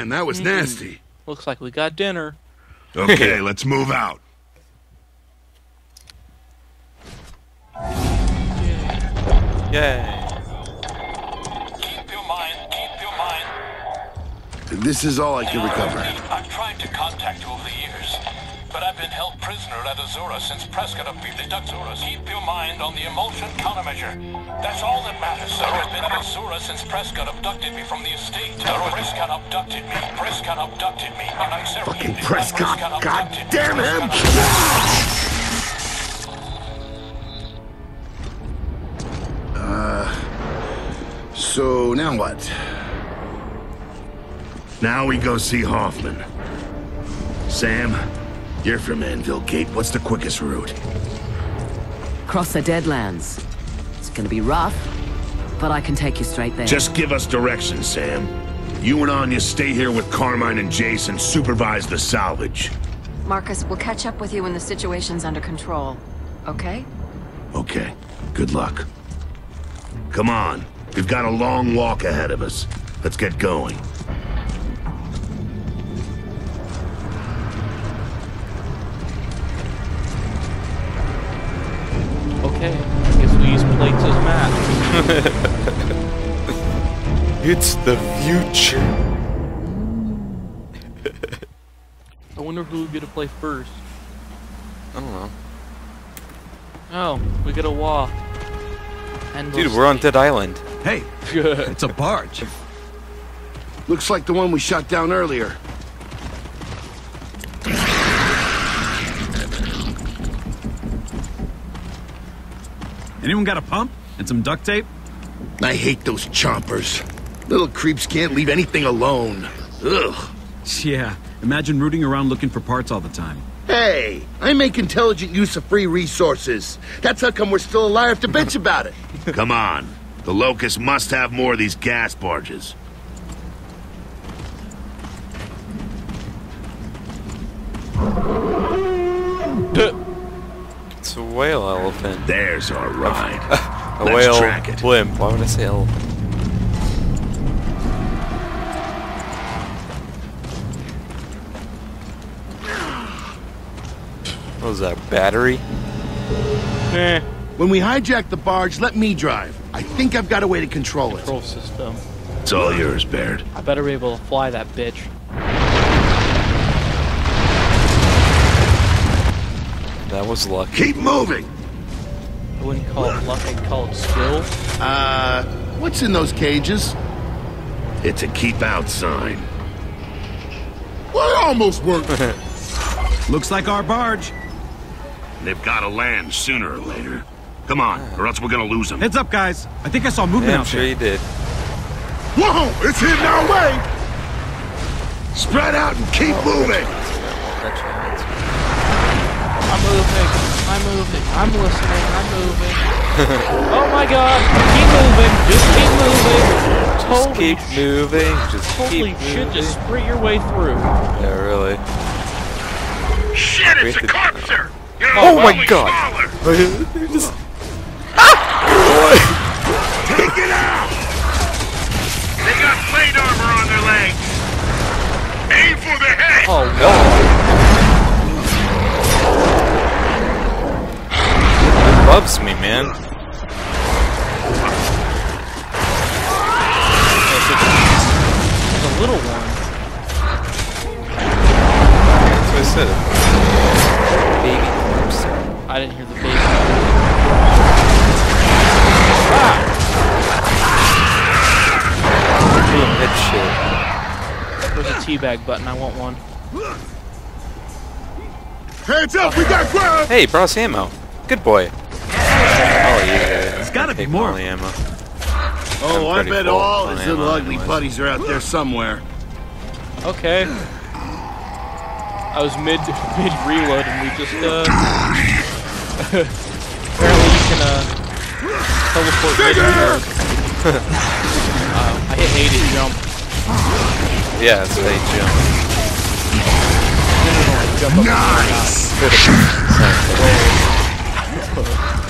Man, that was mm-hmm. nasty. Looks like we got dinner. Okay, let's move out. Yay. Keep your mind, keep your mind. This is all I can recover. I've tried to contact you over the years, but I've been held prisoner at Azura since Prescott abducted Azura. Keep your mind on the Imulsion countermeasure. That's all that matters, sir. I've been at Azura since Prescott abducted me from the estate. Prescott abducted me. Prescott abducted me. I'm sorry. Fucking Prescott. God abducted me. damn him! Prescott So, now what? Now we go see Hoffman. Sam, you're from Anvil Gate. What's the quickest route? Cross the Deadlands. It's gonna be rough, but I can take you straight there. Just give us directions, Sam. You and Anya stay here with Carmine and Jace, supervise the salvage. Marcus, we'll catch up with you when the situation's under control. Okay? Okay, good luck. Come on, we've got a long walk ahead of us. Let's get going. It's the future. I wonder who would get to play first. I don't know. Oh, we get a walk. And Dude, we're on Dead Island. Hey, it's a barge. Looks like the one we shot down earlier. Anyone got a pump and some duct tape? I hate those chompers. Little creeps can't leave anything alone. Ugh. Yeah, imagine rooting around looking for parts all the time. Hey, I make intelligent use of free resources. That's how come we're still alive to bitch about it. Come on. The Locust must have more of these gas barges. It's a whale elephant. There's our ride. A Let's whale track it. blimp. Why would I say elephant? What was that, battery? Eh, When we hijack the barge, let me drive. I think I've got a way to control it. control system. It's all yours, Baird. I better be able to fly that bitch. That was lucky. Keep moving. I wouldn't call it luck, I'd call it skill. Uh, what's in those cages? It's a keep out sign. Well, it almost worked. Looks like our barge. They've got to land sooner or later. Come on, or else we're gonna lose them. Heads up, guys. I think I saw movement Yeah, I'm out sure there. you did. Whoa! It's hitting our way! Spread out and keep moving! That chance. I'm moving. I'm moving. I'm listening. I'm moving. oh my god. Keep moving. Just keep moving. Just Holy keep moving. Just Holy keep shit, moving. just sprint your way through. Yeah, really. Shit, it's a carpenter! Oh my god! Just- ah! Take it out! They got plate armor on their legs! Aim for the head! Oh, It bugs me, man. There's a little one. That's what I said. Baby corpse. I didn't hear the baby. Ah! Doing head shit. There's a teabag button. I want one. Hands up, we got grub! Hey, brought us ammo. Good boy. Oh yeah. There's gotta be more. all the ammo. Oh, I bet full all on his little ugly anyways. buddies are out there somewhere. Okay. I was mid mid reload and we just uh apparently you can uh teleport mid reload. uh, I hit A to jump. Yeah, it's they jump. Jump up Nice!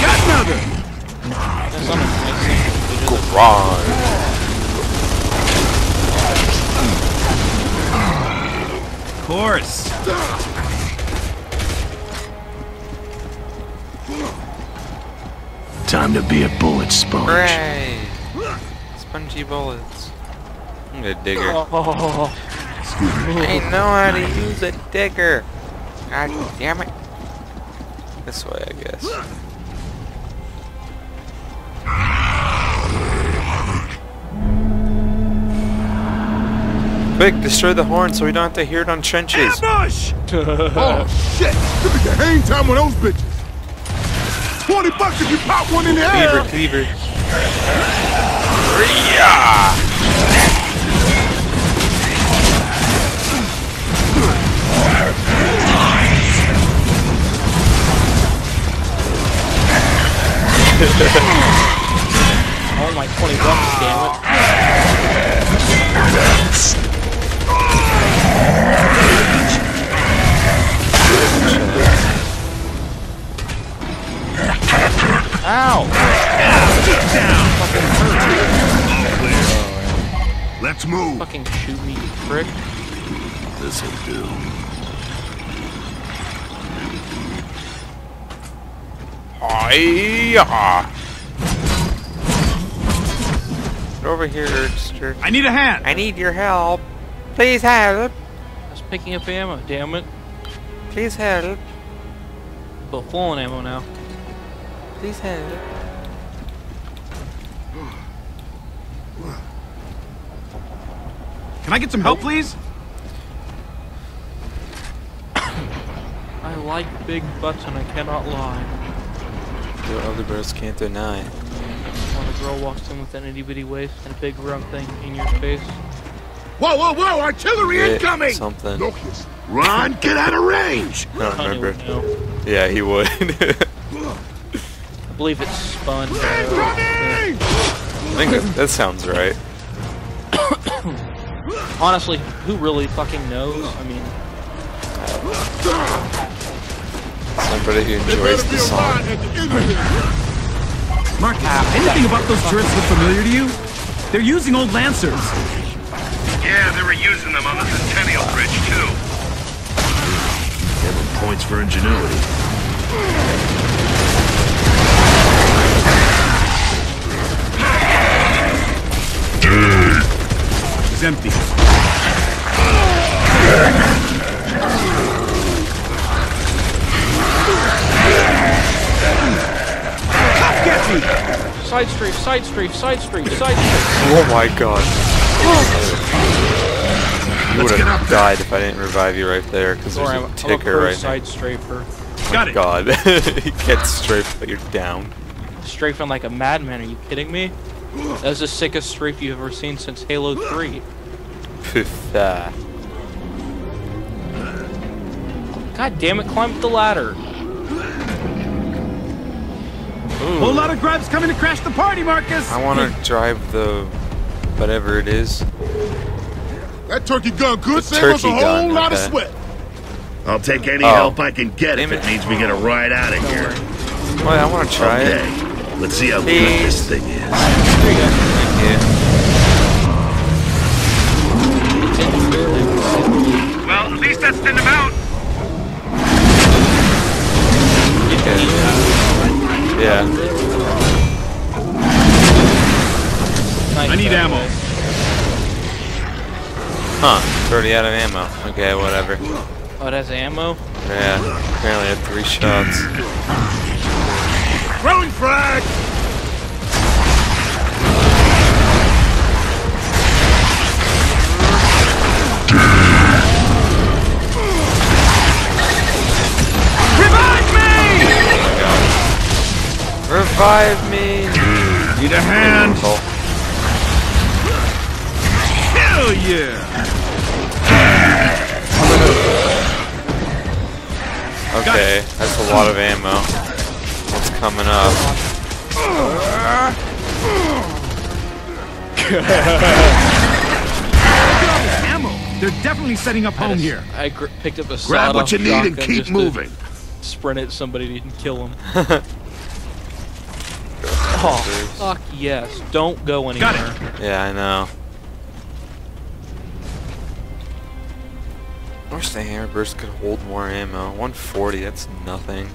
That's on a Run. Of course. Time to be a bullet sponge. Hooray! Spongy bullets. I'm a digger. Oh, I know how to use a digger. God damn it. This way, I guess. Quick, destroy the horn so we don't have to hear it on trenches. Ambush! oh, shit! Could be the hang time on those bitches. 20 bucks if you pop one in the Cleaver, air! cleaver. oh my 20 bucks, damn it. Ow! Get down, fucking turd! Let's move. Fucking shoot me, you prick. This'll do. Hiya! Get over here, Ercster. I need a hand. I need your help. Please help. I was picking up ammo, damn it. Please help. But full on ammo now. Please help. Can I get some help, please? I like big butts and I cannot lie. Your other birds can't deny. When a girl walks in with an itty bitty waist and a big round thing in your face. Whoa, whoa, whoa! Artillery Yeah, incoming! something. Locust. Run! Get out of range! I don't remember. Yeah, he would. I believe it's spun. Incoming! I think that, that sounds right. Honestly, who really fucking knows? I mean, Somebody who enjoys the song. Mark, anything about those turrets look familiar to you? They're using old Lancers. Yeah, they were using them on the Centennial Bridge, too. Give them points for ingenuity. It's empty. side street, side street, side street, side street. Oh my god. You would have died if I didn't revive you right there, because there's Sorry, a I'm, I'm a ticker pro right now. side strafer. Got it. God. you get strafe, but you're down. Strafing like a madman, are you kidding me? That was the sickest strafe you've ever seen since Halo 3. Poof. ah. God damn it, climb up the ladder. Whole lot of grubs coming to crash the party, Marcus. I want to drive the whatever it is. That Troika gun could The save us a whole gun, lot of sweat. I'll take any Oh. help I can get if it it. means we get a ride out of here. Well, I want to try it. Okay, let's see how good this thing is. There you go. Thank you. Well, at least that's thinned them out. Okay. Yeah. I need ammo. Huh. It's already out of ammo. Okay, whatever. Oh, it has ammo? Yeah. Apparently I had three shots. Throwing frag! Revive me! Oh Revive me! Need a hand. Yeah! Okay, that's a lot of ammo. What's coming up? Ammo. They're definitely setting up home here. I gr- picked up a Grab what you sawed-off need and keep just to moving. Sprint at somebody and kill him. Oh, fuck yes. Don't go anywhere. Got it. Yeah, I know. Wish the hammer burst could hold more ammo. 140, that's nothing.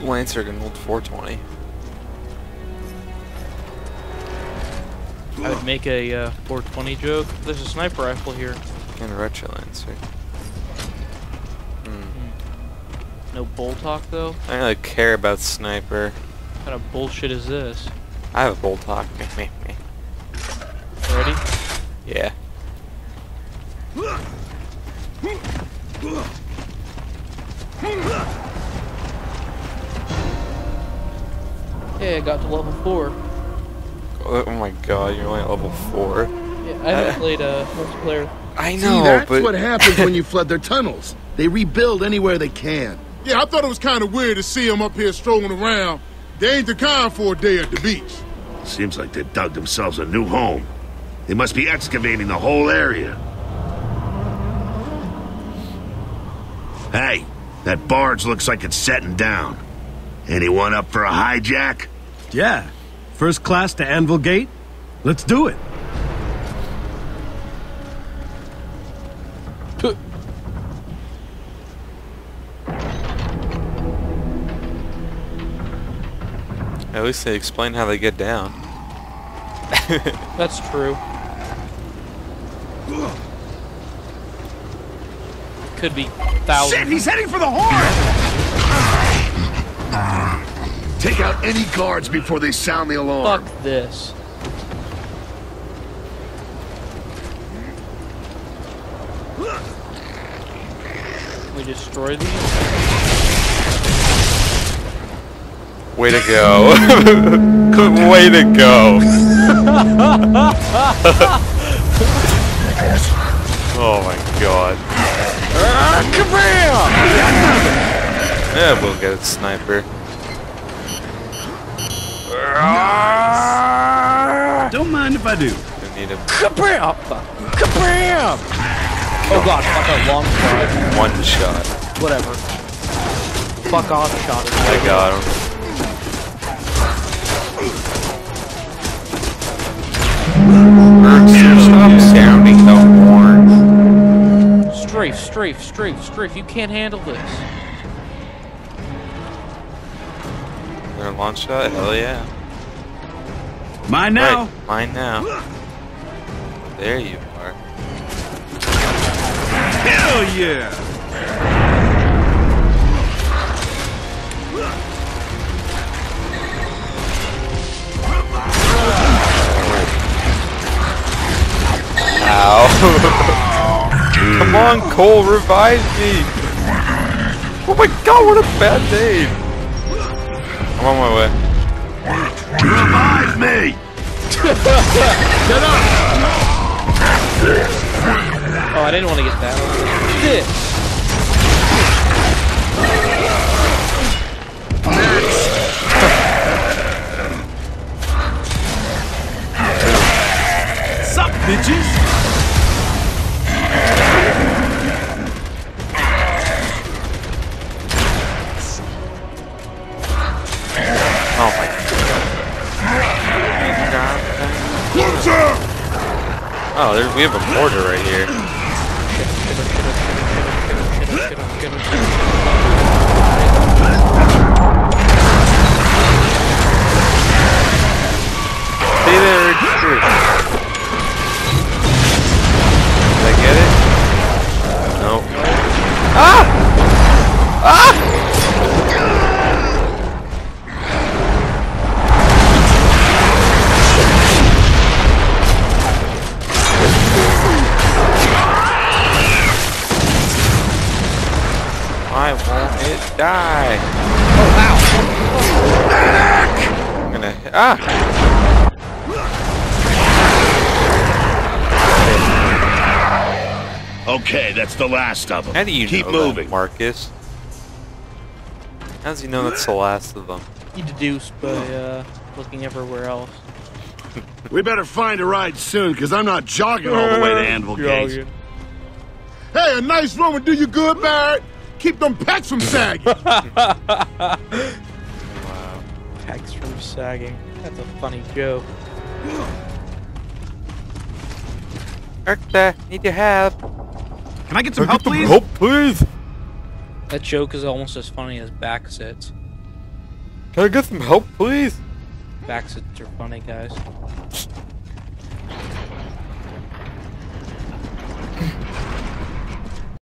Lancer can hold 420. I would make a uh, 420 joke. There's a sniper rifle here. And a retro Lancer. No Boltok though. I don't really care about sniper. What kind of bullshit is this? I have a Boltok. Ready? yeah. Hey, I got to level four. Oh my god, you're only at level 4. Yeah, I haven't played uh, multiplayer. I See, know, that's but what happens when you flood their tunnels. They rebuild anywhere they can. Yeah, I thought it was kind of weird to see them up here strolling around. They ain't the kind for a day at the beach. Seems like they dug themselves a new home. They must be excavating the whole area. Hey, that barge looks like it's setting down. Anyone up for a hijack? Yeah. First class to Anvil Gate? Let's do it. at least they explain how they get down. That's true. Could be thousands. Shit, he's heading for the horn! Take out any guards before they sound the alarm. Fuck this. We destroy these? Way to go. Way to go. oh my god. Yeah, we'll get a sniper. Don't mind if I do. We need him Kabam! Kabam! Oh god, fuck a long shot. one shot. Whatever. Fuck off shot. I got him. Strafe, strafe, strafe, strafe. You can't handle this. They're a launch shot? Hell yeah. Mine now. Right, mine now. There you are. Hell yeah. On, Cole, revive me. Oh my god, what a bad name. I'm on my way. Revive me! Oh, I didn't want to get that one. It die? Oh, ow! I'm gonna. Ah! Okay, that's the last of them. How do you Keep know moving. that, Marcus? How does he know that's the last of them? You deduce by uh, looking everywhere else. We better find a ride soon, because I'm not jogging all the way to Anvil Gate. Hey, a nice run would do you good, Baird. Keep them pecs from sagging. Wow. Packs from sagging. That's a funny joke. Arcta, need your help. Can I get some Can I help, get some please? Help, please. That joke is almost as funny as back sits. Can I get some help, please? Backsits are funny, guys.